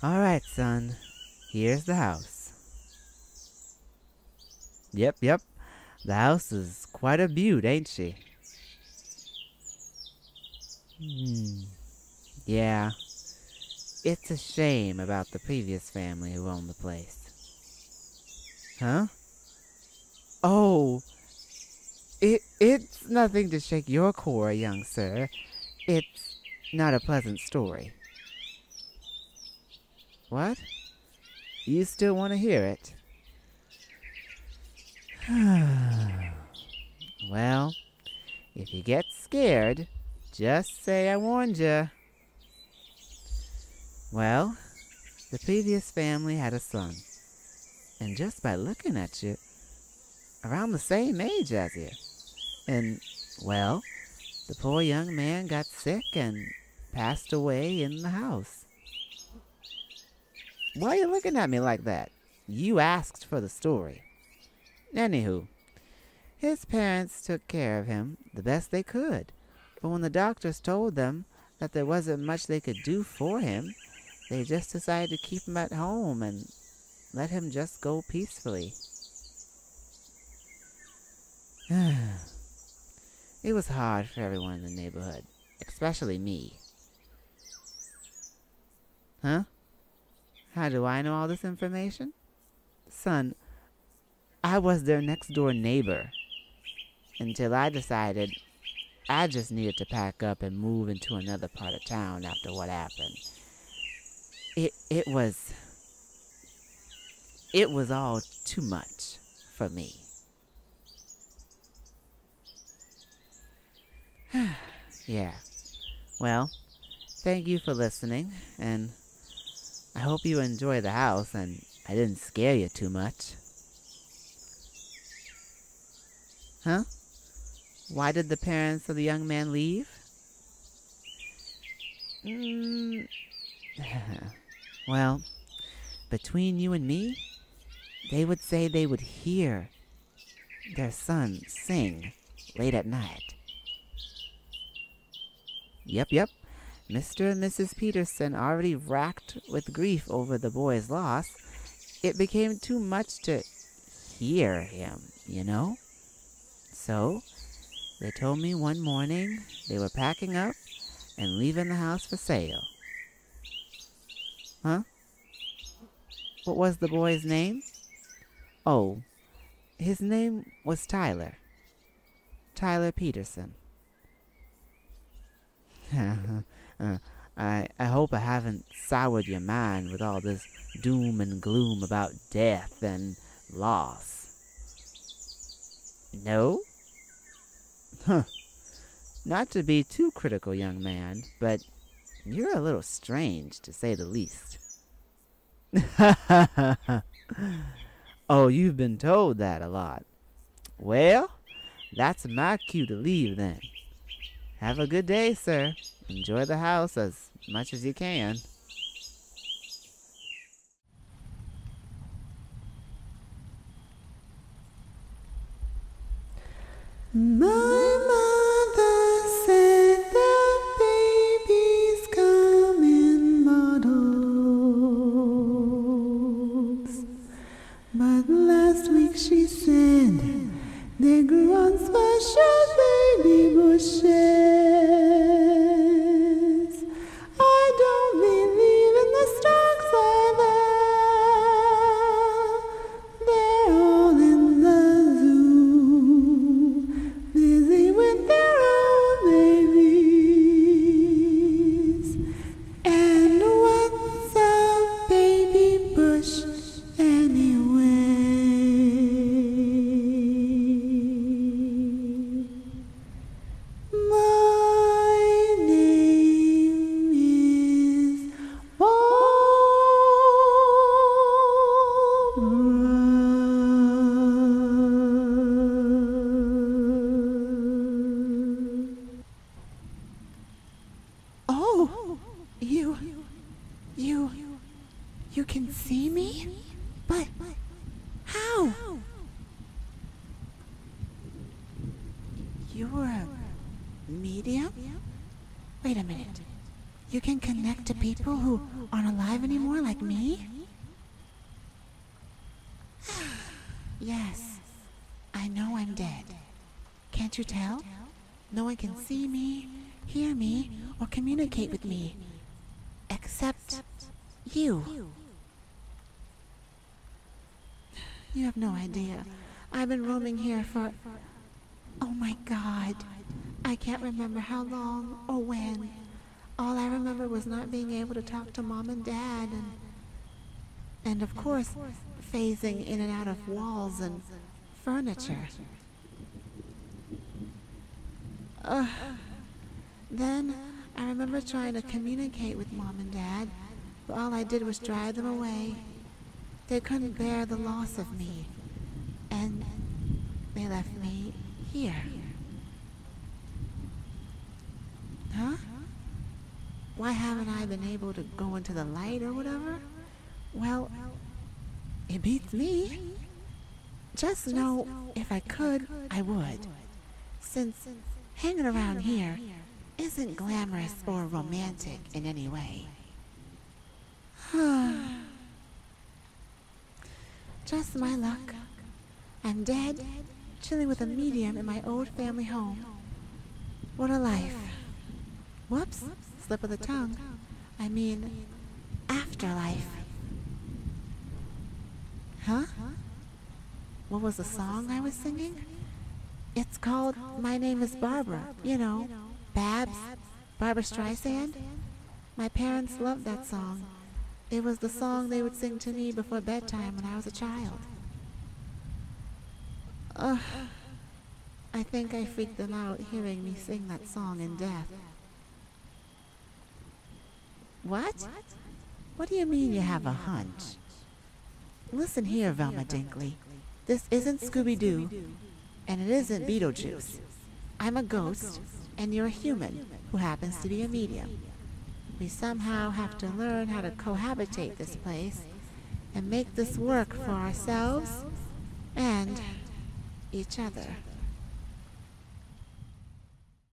All right, son. Here's the house. Yep, yep. The house is quite a beaut, ain't she? Hmm. Yeah. It's a shame about the previous family who owned the place. Huh? Oh. It it's nothing to shake your core, young sir. It's not a pleasant story. What? You still want to hear it? well, if you get scared, just say I warned you. Well, the previous family had a son. And just by looking at you, around the same age as you. And, well, the poor young man got sick and passed away in the house. Why are you looking at me like that? You asked for the story. Anywho, his parents took care of him the best they could. But when the doctors told them that there wasn't much they could do for him, they just decided to keep him at home and let him just go peacefully. it was hard for everyone in the neighborhood, especially me. Huh? How do I know all this information? Son, I was their next door neighbor until I decided I just needed to pack up and move into another part of town after what happened. It it was it was all too much for me. yeah. Well, thank you for listening, and I hope you enjoy the house and I didn't scare you too much. Huh? Why did the parents of the young man leave? Mm. well, between you and me, they would say they would hear their son sing late at night. Yep, yep. Mr. and Mrs. Peterson already racked with grief over the boy's loss. It became too much to hear him, you know? So, they told me one morning they were packing up and leaving the house for sale. Huh? What was the boy's name? Oh, his name was Tyler. Tyler Peterson. uh, I, I hope I haven't soured your mind with all this doom and gloom about death and loss. No? Huh. Not to be too critical, young man, but you're a little strange, to say the least. oh, you've been told that a lot. Well, that's my cue to leave then. Have a good day, sir. Enjoy the house as much as you can. You're a medium? Wait a minute. You can connect to people people who aren't alive anymore like me? yes, I know I'm dead. Can't you tell? No one can see me, hear me, or communicate with me. Except you. You have no idea. I've been roaming here for. Oh my god. I can't remember how long or when. All I remember was not being able to talk to mom and dad and. And of course, phasing in and out of walls and furniture. Uh, then I remember trying to communicate with mom and dad, but all I did was drive them away. They couldn't bear the loss of me, and they left me here. Huh? Why haven't I been able to go into the light or whatever? Well, it beats me. Just know if I could, I would. Since hanging around here isn't glamorous or romantic in any way. Huh Just my luck. I'm dead, chilling with a medium in my old family home. What a life. Whoops, slip of the tongue. I mean, afterlife. Huh? What was the song I was singing? It's called My Name is Barbra. You know, Babs, Barbra Streisand. My parents loved that song. It was the song they would sing to me before bedtime when I was a child. Ugh. I think I freaked them out hearing me sing that song in death. What? What do you mean you have a hunch? Listen here, Velma Dinkley. This isn't Scooby-Doo, and it isn't Beetlejuice. I'm a ghost, and you're a human who happens to be a medium. We somehow have to learn how to cohabitate this place and make this work for ourselves and each other.